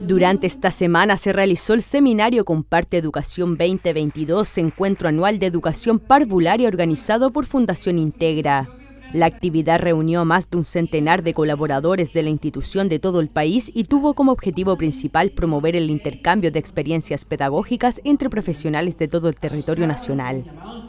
Durante esta semana se realizó el seminario Comparte Educación 2022, encuentro anual de educación parvularia organizado por Fundación Integra. La actividad reunió a más de un centenar de colaboradores de la institución de todo el país y tuvo como objetivo principal promover el intercambio de experiencias pedagógicas entre profesionales de todo el territorio nacional.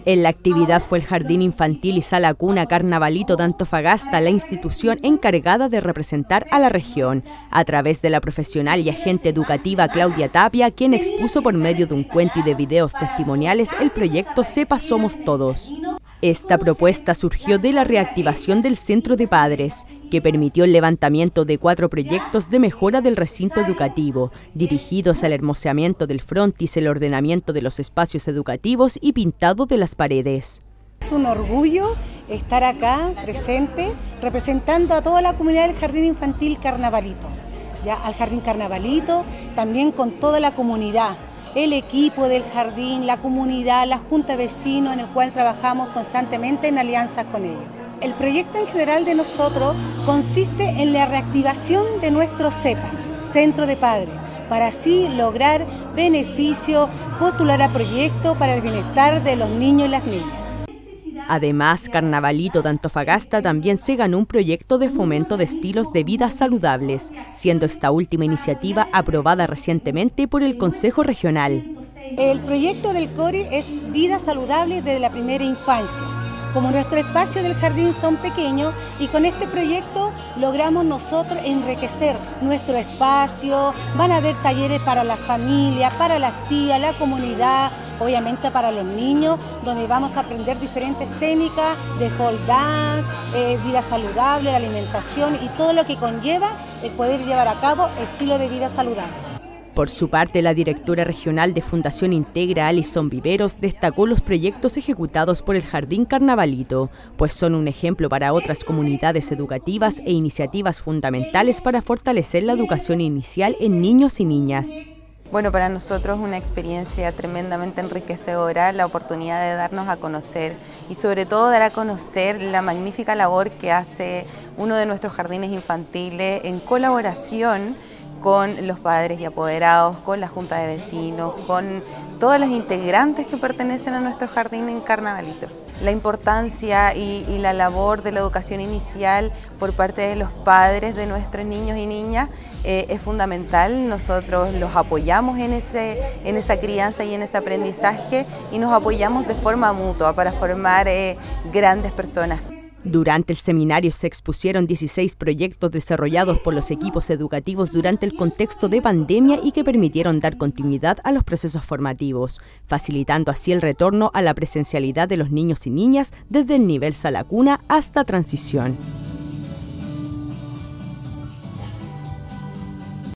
En la actividad fue el Jardín Infantil y Sala Cuna Carnavalito de Antofagasta la institución encargada de representar a la región, a través de la profesional y agente educativa Claudia Tapia, quien expuso por medio de un cuento y de videos testimoniales el proyecto Sepa Somos Todos. Esta propuesta surgió de la reactivación del Centro de Padres, que permitió el levantamiento de cuatro proyectos de mejora del recinto educativo, dirigidos al hermoseamiento del frontis, el ordenamiento de los espacios educativos y pintado de las paredes. Es un orgullo estar acá presente representando a toda la comunidad del Jardín Infantil Carnavalito, ya al Jardín Carnavalito, también con toda la comunidad el equipo del jardín, la comunidad, la junta de vecinos en el cual trabajamos constantemente en alianza con ellos. El proyecto en general de nosotros consiste en la reactivación de nuestro CEPA, Centro de Padres, para así lograr beneficios, postular a proyectos para el bienestar de los niños y las niñas. Además, Carnavalito de Antofagasta también se ganó un proyecto de fomento de estilos de vida saludables, siendo esta última iniciativa aprobada recientemente por el Consejo Regional. El proyecto del CORE es Vida Saludable desde la primera infancia. Como nuestro espacio del jardín son pequeños y con este proyecto logramos nosotros enriquecer nuestro espacio, van a haber talleres para la familia, para las tías, la comunidad, obviamente para los niños, donde vamos a aprender diferentes técnicas de folk dance, eh, vida saludable, la alimentación y todo lo que conlleva el poder llevar a cabo estilo de vida saludable. Por su parte, la directora regional de Fundación Integra, Alison Viveros, destacó los proyectos ejecutados por el Jardín Carnavalito, pues son un ejemplo para otras comunidades educativas e iniciativas fundamentales para fortalecer la educación inicial en niños y niñas. Bueno, para nosotros una experiencia tremendamente enriquecedora, la oportunidad de darnos a conocer y sobre todo dar a conocer la magnífica labor que hace uno de nuestros jardines infantiles en colaboración con los padres y apoderados, con la Junta de Vecinos, con todas las integrantes que pertenecen a nuestro jardín en Carnavalito. La importancia y, la labor de la educación inicial por parte de los padres de nuestros niños y niñas eh, es fundamental. Nosotros los apoyamos en, ese, en esa crianza y en ese aprendizaje y nos apoyamos de forma mutua para formar eh, grandes personas. Durante el seminario se expusieron 16 proyectos desarrollados por los equipos educativos durante el contexto de pandemia y que permitieron dar continuidad a los procesos formativos, facilitando así el retorno a la presencialidad de los niños y niñas desde el nivel salacuna hasta transición.